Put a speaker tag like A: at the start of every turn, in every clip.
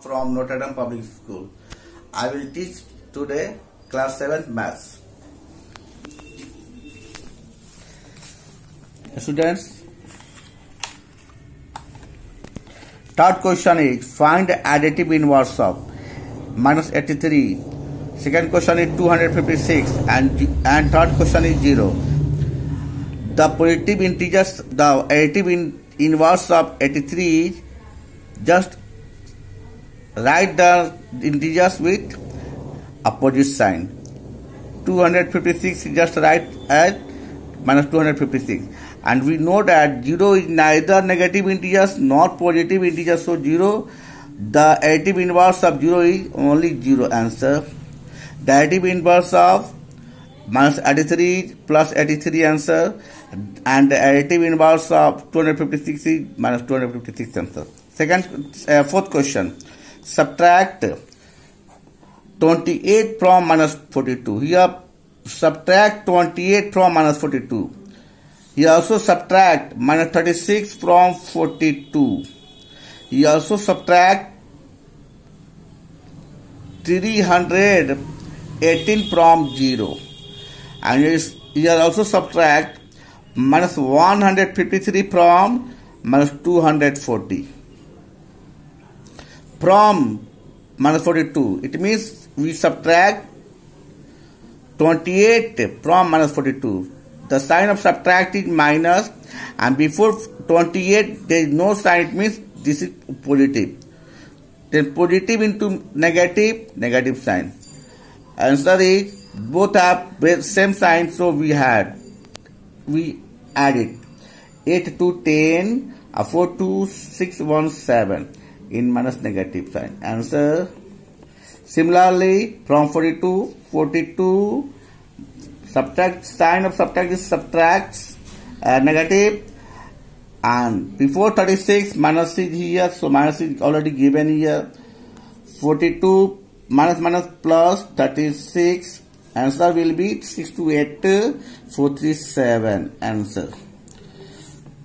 A: from Notre Dame Public School. I will teach today class 7 maths. Students, third question is find the additive inverse of minus 83. Second question is 256 and, and third question is 0. The positive integers, the additive in, inverse of 83 is just write the integers with opposite sign. 256 just write as minus 256 and we know that 0 is neither negative integers nor positive integers. So 0 the additive inverse of 0 is only 0 answer. The additive inverse of minus 83 plus 83 answer. And the additive inverse of 256 is minus 256 answer. Second uh, fourth question subtract 28 from minus 42. Here subtract 28 from minus 42. Here also subtract minus 36 from 42. Here also subtract 318 from 0. And here also subtract minus 153 from minus 240 from minus 42. It means we subtract 28 from minus 42. The sign of subtract is minus and before 28 there is no sign. It means this is positive. Then positive into negative, negative sign. Answer is both have same sign so we had. We add it. 8 to 10, 4 to 6, 1, 7 in minus negative sign. Answer. Similarly, from 42, 42, subtract, sign of subtract is subtracts uh, negative and before 36 minus is here, so minus is already given here. 42 minus minus plus 36, answer will be 6 to 8, 437 answer.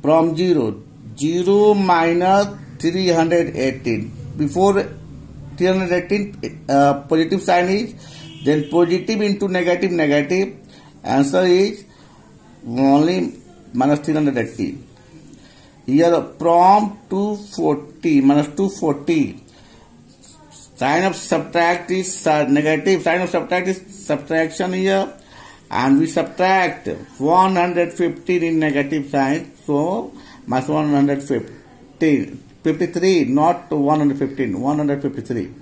A: From 0, 0 minus 318 before 318 uh, positive sign is then positive into negative negative. Answer is only minus 318 here from 240 minus 240 sign of subtract is uh, negative. Sign of subtract is subtraction here. And we subtract 115 in negative sign. So minus 115 53 not 115 153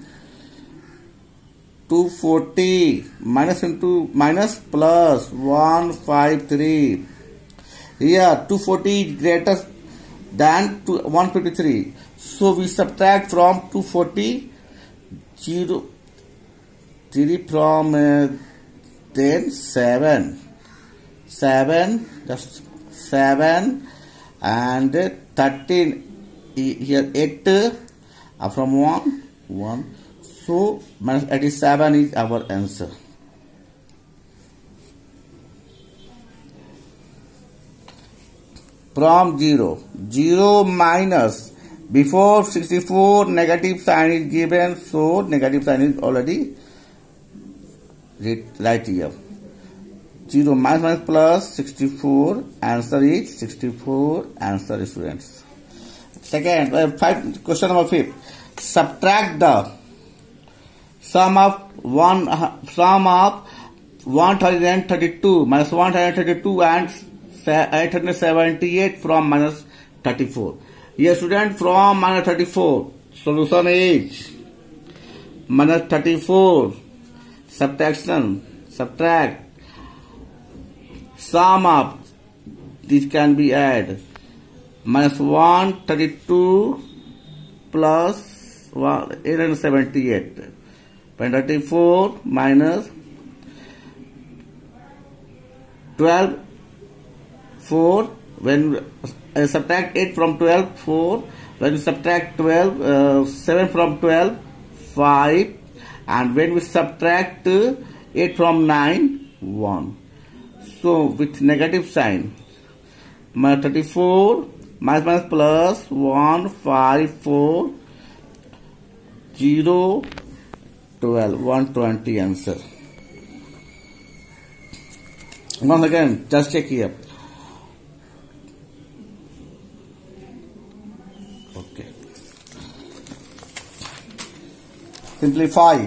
A: 240 minus into minus plus 153 here 240 is greater than 153 so we subtract from 240 0 3 from uh, then 7 7 just 7 and 13 here 8 uh, from 1 1 so minus 87 is our answer. From 0 0 minus. Before 64 negative sign is given. So negative sign is already right here. 0 minus minus plus 64 answer is 64 answer is students Second, uh, five, question number five. Subtract the sum of one sum of 132 minus 132 and 878 from minus 34. Here student from minus 34. Solution is minus 34 subtraction subtract sum of this can be added minus 132 plus 878. 34 minus 12 4 when uh, subtract 8 from 12 4 when we subtract 12 uh, 7 from 12 5 and when we subtract uh, 8 from 9 1 so with negative sign 34 minus minus plus 1 5 4 0, 12, 120 answer. Once again, just check here. Okay. Simplify.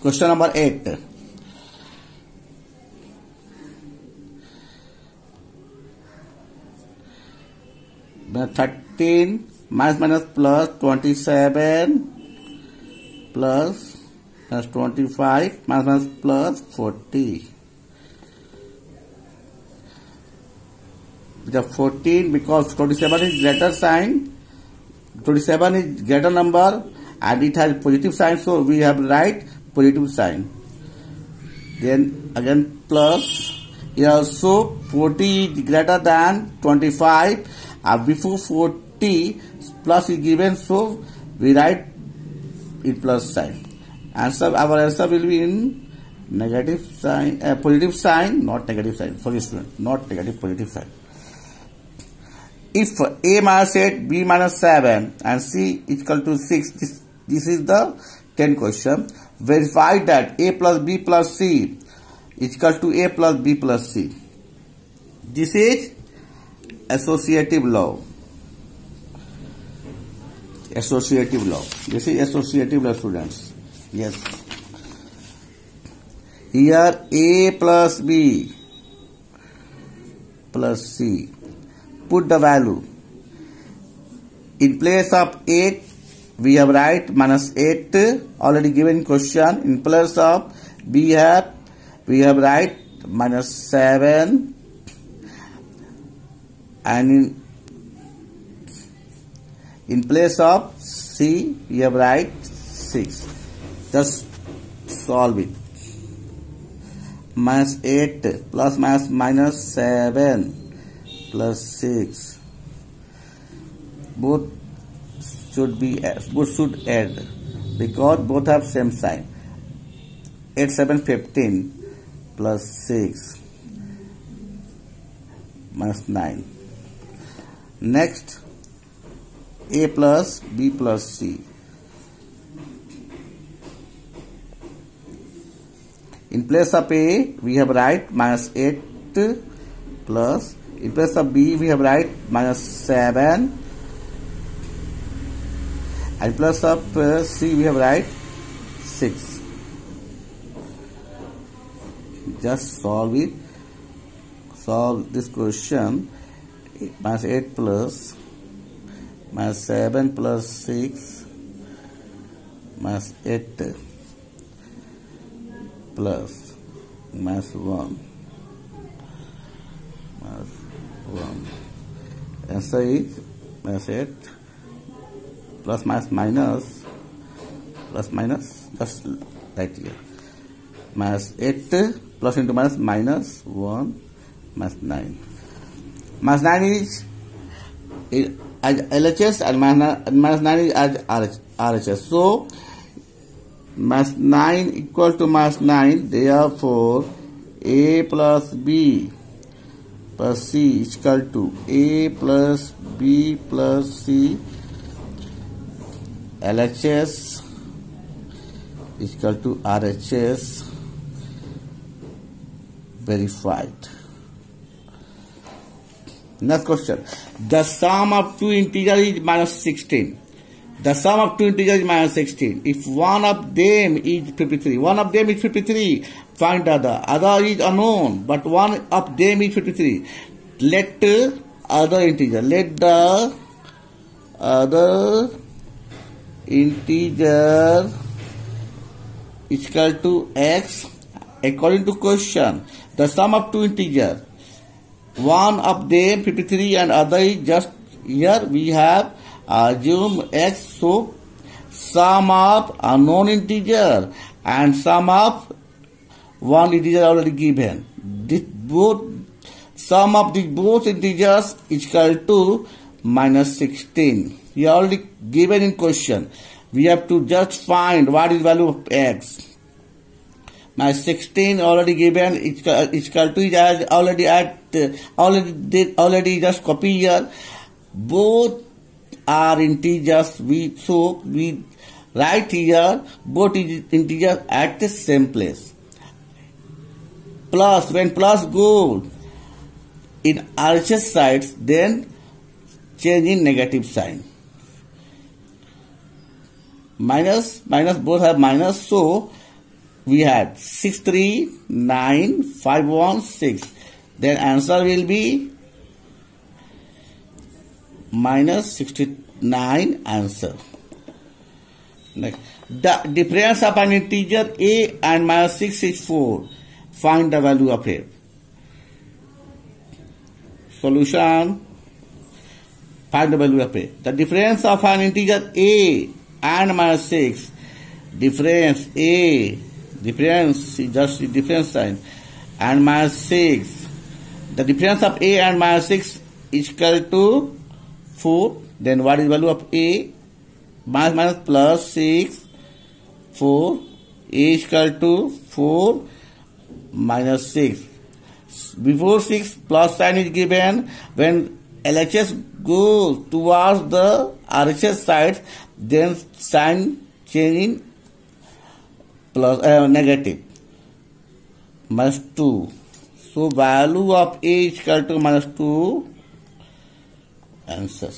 A: Question number 8. Thirteen minus minus plus twenty seven plus plus twenty five minus minus plus forty. The fourteen because twenty seven is greater sign. Twenty seven is greater number and it has positive sign so we have write positive sign. Then again plus here also 40 is greater than 25 and before 40 plus is given so we write it plus sign. Answer our answer will be in negative sign, uh, positive sign, not negative sign. Sorry student, not negative, positive sign. If a minus 8, b minus 7 and c is equal to 6, this, this is the 10 question. Verify that a plus b plus c is equal to a plus b plus c. This is associative law. Associative law. This is associative law students. Yes. Here a plus b plus c. Put the value. In place of 8 we have write minus 8 already given question. In place of b have we have write minus 7 and in in place of C we have write 6 just solve it. Minus 8 plus minus minus 7 plus 6 both should be both should add because both have same sign. 8 7 15 plus 6 minus 9 next a plus b plus c. In place of a we have write minus 8 plus. In place of b we have write minus 7 and plus of uh, c we have write 6 just solve it. Solve this question minus 8 plus minus 7 plus 6 minus 8 plus minus 1 minus 1 answer is minus 8 plus minus minus plus minus just right here. Minus 8 plus into minus minus 1 minus 9 minus 9 is as LHS and minus 9 is as RHS. So, mass minus 9 equal to mass minus 9, therefore, A plus B plus C is equal to A plus B plus C LHS is equal to RHS verified. Next question. The sum of two integers is minus 16. The sum of two integers is minus 16. If one of them is 53, one of them is 53, find the other. Other is unknown, but one of them is 53. Let the other integer, let the other integer is equal to x according to question. The sum of two integers one of them 53 and other is just here. We have assume x so sum of unknown integer and sum of one integer already given. This both sum of these both integers is equal to minus 16 we already given in question. We have to just find what is value of x my 16 already given it's equal to is already at uh, already did already just copy here both are integers we so we write here, both integers at the same place. Plus, when plus go in RHS sides, then change in negative sign. Minus, minus, both have minus, so we had 6, 3, 9, 5, 1, 6. Then answer will be minus 69 answer. Next. The difference of an integer a and minus 6 is 4. Find the value of a. Solution. Find the value of a. The difference of an integer a and minus 6. Difference a. Difference, just the difference sign. And minus 6. The difference of a and minus 6 is equal to 4. Then what is value of a? Minus minus plus 6, 4. a is equal to 4 minus 6. Before 6 plus sign is given when LHS goes towards the RHS side then sign change plus plus negative minus two so value of a is equal to minus two answer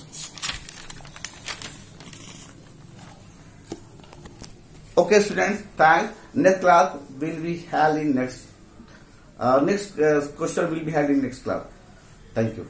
A: okay students thank next class will be held in next next question will be held in next class thank you